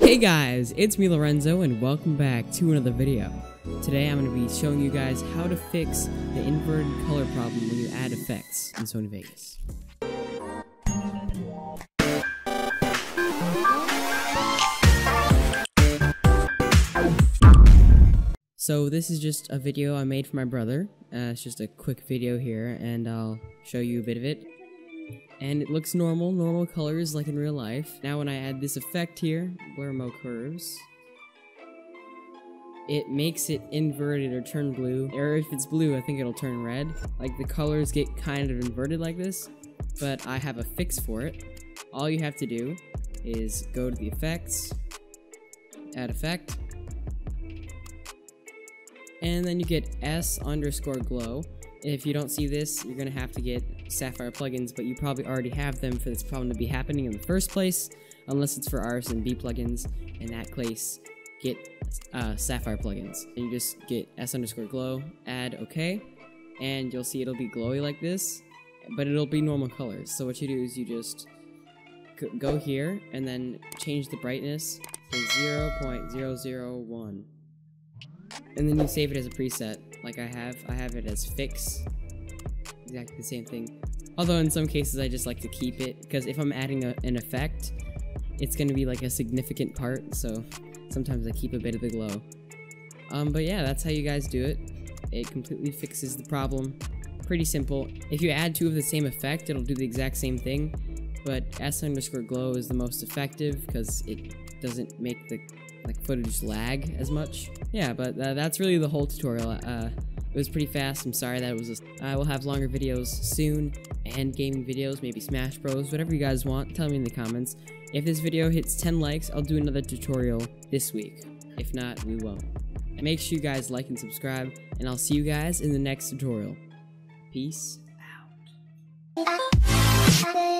Hey guys, it's me Lorenzo and welcome back to another video. Today I'm going to be showing you guys how to fix the inverted color problem when you add effects in Sony Vegas. So this is just a video I made for my brother. Uh, it's just a quick video here and I'll show you a bit of it and it looks normal, normal colors like in real life. Now when I add this effect here, blur mo curves, it makes it inverted or turn blue, or if it's blue, I think it'll turn red. Like the colors get kind of inverted like this, but I have a fix for it. All you have to do is go to the effects, add effect, and then you get S underscore glow. If you don't see this, you're gonna have to get Sapphire plugins, but you probably already have them for this problem to be happening in the first place, unless it's for RSMB plugins. In that case, get uh, Sapphire plugins. And you just get S underscore glow, add OK, and you'll see it'll be glowy like this, but it'll be normal colors. So what you do is you just go here and then change the brightness to 0.001 and then you save it as a preset like I have. I have it as fix, exactly the same thing. Although in some cases I just like to keep it because if I'm adding a, an effect, it's going to be like a significant part, so sometimes I keep a bit of the glow. Um, but yeah, that's how you guys do it. It completely fixes the problem. Pretty simple. If you add two of the same effect, it'll do the exact same thing, but S underscore glow is the most effective because it doesn't make the like footage lag as much. Yeah, but uh, that's really the whole tutorial. Uh, it was pretty fast. I'm sorry that it was. A, I will have longer videos soon and gaming videos, maybe Smash Bros, whatever you guys want. Tell me in the comments. If this video hits 10 likes, I'll do another tutorial this week. If not, we won't. Make sure you guys like and subscribe, and I'll see you guys in the next tutorial. Peace out.